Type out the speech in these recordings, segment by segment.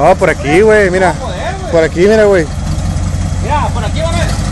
No, por aquí, güey, mira. Por aquí, mira, güey. Mira, por aquí va a ver.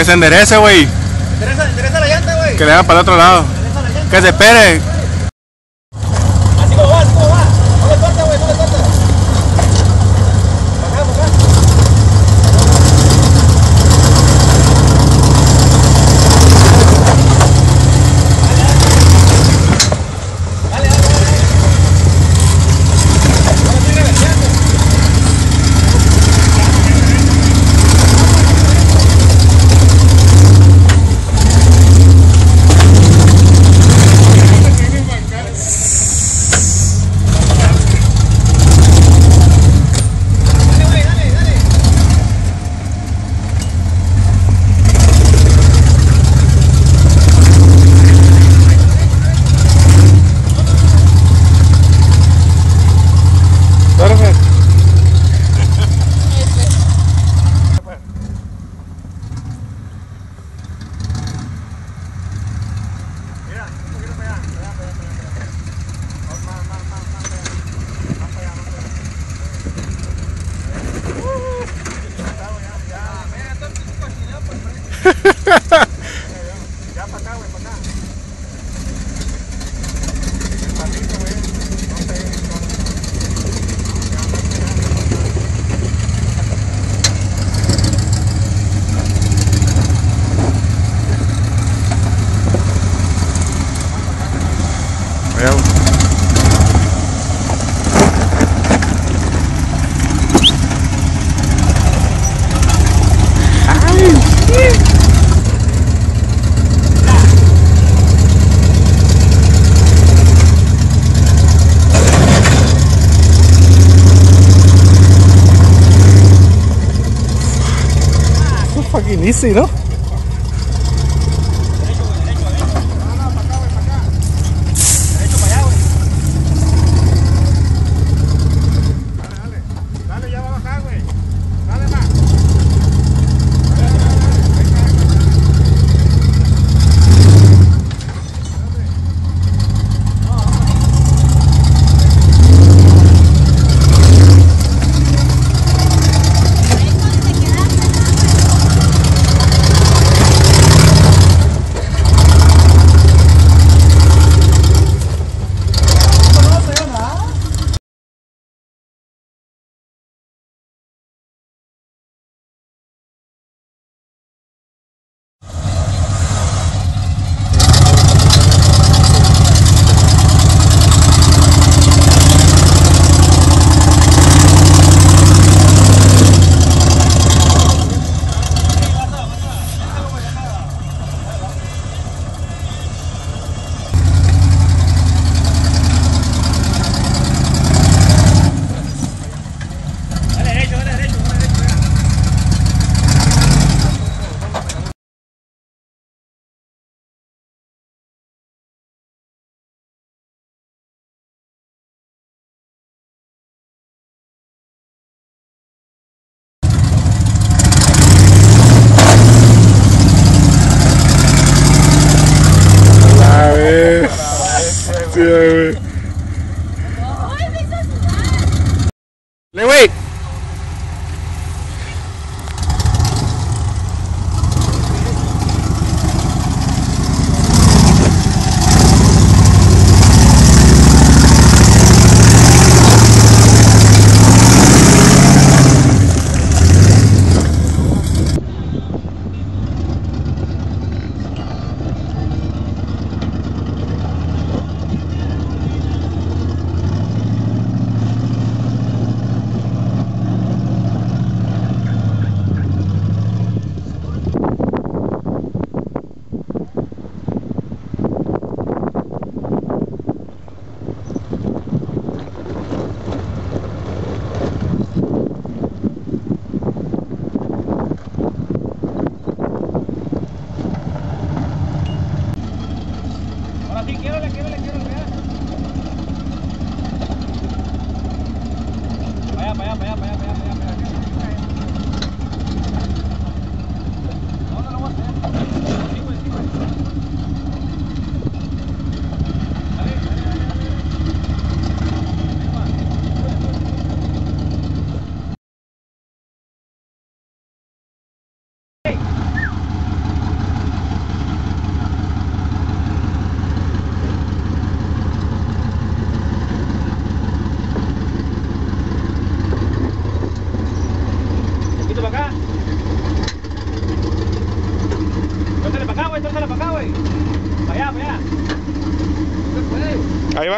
Que se enderece, güey. Endereza, endereza la llanta, güey. Que le haga para el otro lado. La que se espere. c'est là.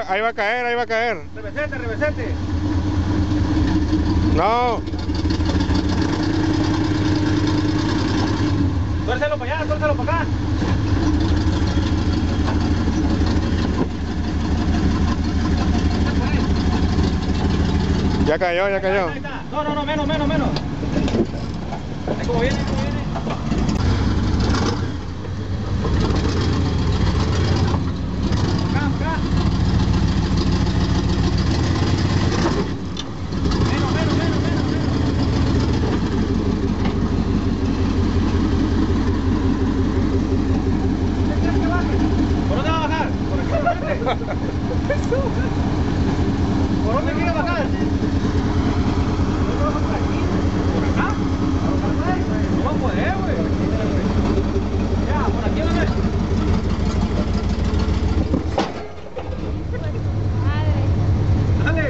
Va, ahí va a caer, ahí va a caer. Revesete, revesete. No. Suéltalo para allá, suéltalo para acá. Ya cayó, ya cayó. Ahí está. No, no, no, menos, menos, menos. Ahí como viene, como viene. Acá, acá. Menos, menos, menos, menos, menos. ¿Por dónde va a bajar? Por aquí, por frente. ¿Por dónde quiere bajar? ¿Por acá? No va a poder, güey. Ya, por aquí, ¿dónde? Dale.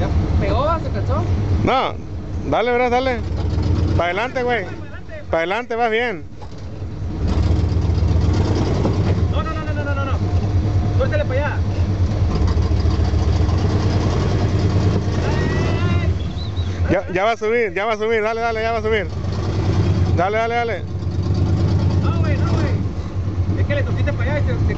¿Ya pegó? ¿Se cansó? No. Dale, bro, dale. Para adelante, güey. Para adelante, vas bien. No, no, no, no, no, no, no. Suéltale para allá. Ya, ya va a subir, ya va a subir. Dale, dale, ya va a subir. Dale, dale, dale. No, güey, no, güey. Es que le tosiste para allá y se